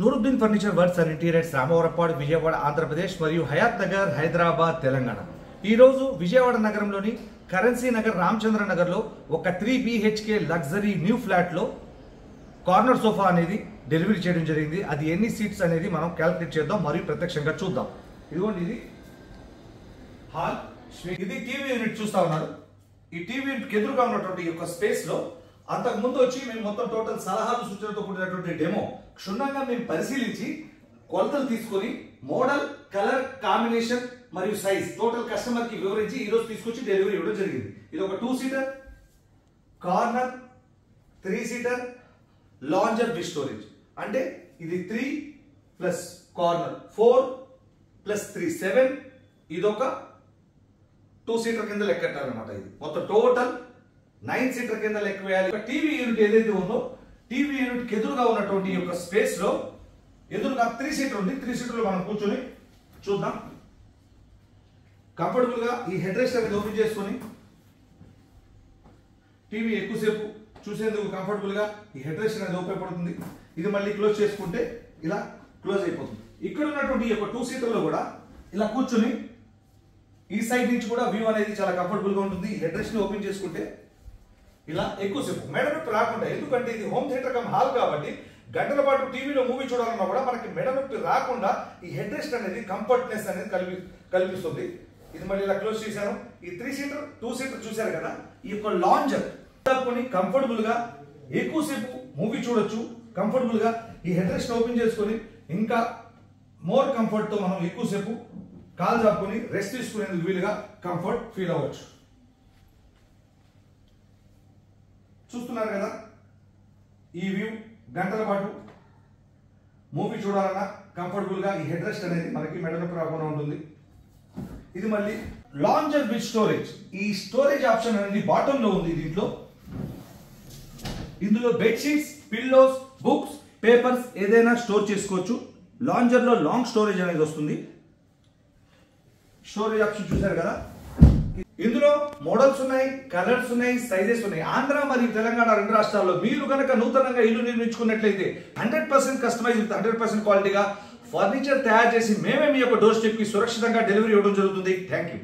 Nooruddin furniture works and interiors Ramavarappadu Vijayawada Andhra Pradesh మరియు హయాత్ నగర్ హైదరాబాద్ తెలంగాణ. ఈ రోజు విజయవాడ నగరంలోని కరెన్సీ నగర్ రామచంద్ర నగర్లో ఒక త్రీ బిహెచ్కే లగ్జరీ న్యూ ఫ్లాట్లో కార్నర్ సోఫా అనేది డెలివరీ చేయడం జరిగింది. అది ఎన్ని సీట్స్ అనేది మనం క్యాలిక్యులేట్ చేద్దాం మరియు ప్రత్యక్షంగా చూద్దాం. ఇదిగోండి ఇది హాల్. ఇది టీవీ యూనిట్ చూస్తా ఉన్నారు. ఈ టీవీ యూనిట్ ఎదురుగా ఉన్నటువంటి ఈ యొక్క స్పేస్లో అంతకుముందు వచ్చి మేము మొత్తం టోటల్ సలహాలు సూచనలతో కూడినటువంటి డెమో క్షుణ్ణంగా మేము పరిశీలించి కొలతలు తీసుకొని మోడల్ కలర్ కాంబినేషన్ మరియు సైజ్ టోటల్ కస్టమర్కి వివరించి ఈరోజు తీసుకొచ్చి డెలివరీ ఇవ్వడం జరిగింది. ఇది ఒక two seater corner three seater lounger with storage అంటే ఇది three plus corner four plus three seven ఇదొక టూ సీటర్ కింద లెక్కట్టారనమాట ఇది. మొత్తం టోటల్ నైన్ సీటర్ కింద లెక్క వేయాలి. టీవీ యూనిట్ ఏదైతే ఉందో టీవీ యూనిట్ ఎదురుగా ఉన్నటువంటి యొక్క స్పేస్లో ఎదురుగా త్రీ సీటర్ ఉంది. త్రీ సీటర్లో మనం కూర్చొని చూద్దాం. కంఫర్టబుల్గా ఈ హెడ్ రెస్ట్ అనేది ఓపెన్ చేసుకొని టీవీ ఎక్కువసేపు చూసేందుకు కంఫర్టబుల్గా ఈ హెడ్ రెస్ట్ అనేది ఓపెన్ పడుతుంది ఇది మళ్ళీ క్లోజ్ చేసుకుంటే ఇలా క్లోజ్ అయిపోతుంది. ఇక్కడ ఉన్నటువంటి ఈ యొక్క టూ సీటర్లో కూడా ఇలా కూర్చొని ఈ సైడ్ నుంచి కూడా వ్యూ అనేది చాలా కంఫర్టబుల్గా ఉంటుంది. హెడ్ రెస్ట్ని ఓపెన్ చేసుకుంటే ఇలా ఎక్కువసేపు. మెడ నొప్పి రాకుండా ఎందుకంటే ఇది హోమ్ థియేటర్ కమ్ హాల్ కాబట్టి గంటల పాటు టీవీలో మూవీ చూడాలన్నా కూడా మనకి మెడ నొప్పి రాకుండా ఈ హెడ్ రెస్ట్ అనేది కంఫర్ట్నెస్ అనేది కల్పి కల్పిస్తుంది. ఇది మళ్ళీ ఇలా క్లోజ్ చేశాను. ఈ త్రీ సీటర్ టూ సీటర్ చూశారు కదా? ఈ యొక్క లాంజర్ కొన్ని కంఫర్టబుల్గా ఎక్కువసేపు మూవీ చూడొచ్చు. కంఫర్టబుల్గా ఈ హెడ్ రెస్ట్ ఓపెన్ చేసుకొని ఇంకా మోర్ కంఫర్ట్తో మనం ఎక్కువసేపు కాల్ చాపుకొని రెస్ట్ తీసుకునేందుకు వీలుగా కంఫర్ట్ ఫీల్ అవ్వచ్చు. చూస్తున్నారు కదా? ఈ వ్యూ గంటల పాటు మూవీ చూడాలన్నా కంఫర్టబుల్గా ఈ హెడ్ రెస్ట్ అనేది మనకి మెడల ప్రాబ్లం రాకుండా ఉంటుంది. ఇది మళ్ళీ లాంజర్ విత్ స్టోరేజ్. ఈ స్టోరేజ్ ఆప్షన్ అనేది బాటంలో ఉంది దీంట్లో. ఇందులో బెడ్షీట్స్ పిల్లోస్ బుక్స్ పేపర్స్ ఏదైనా స్టోర్ చేసుకోవచ్చు. లాంజర్లో లాంగ్ స్టోరేజ్ అనేది వస్తుంది. స్టోరేజ్ ఆప్షన్ చూశారు కదా? ఇందులో మోడల్స్ ఉన్నాయి కలర్స్ ఉన్నాయి సైజెస్ ఉన్నాయి. ఆంధ్ర మరియు తెలంగాణ రెండు రాష్ట్రాల్లో మీరు కనుక నూతనంగా ఇల్లు నిర్మించుకున్నట్లయితే hundred percent customise hundred percent క్వాలిటీగా ఫర్నిచర్ తయారు చేసి మేమే మీ యొక్క డోర్ స్టెప్కి సురక్షితంగా డెలివరీ ఇవ్వడం జరుగుతుంది. Thank you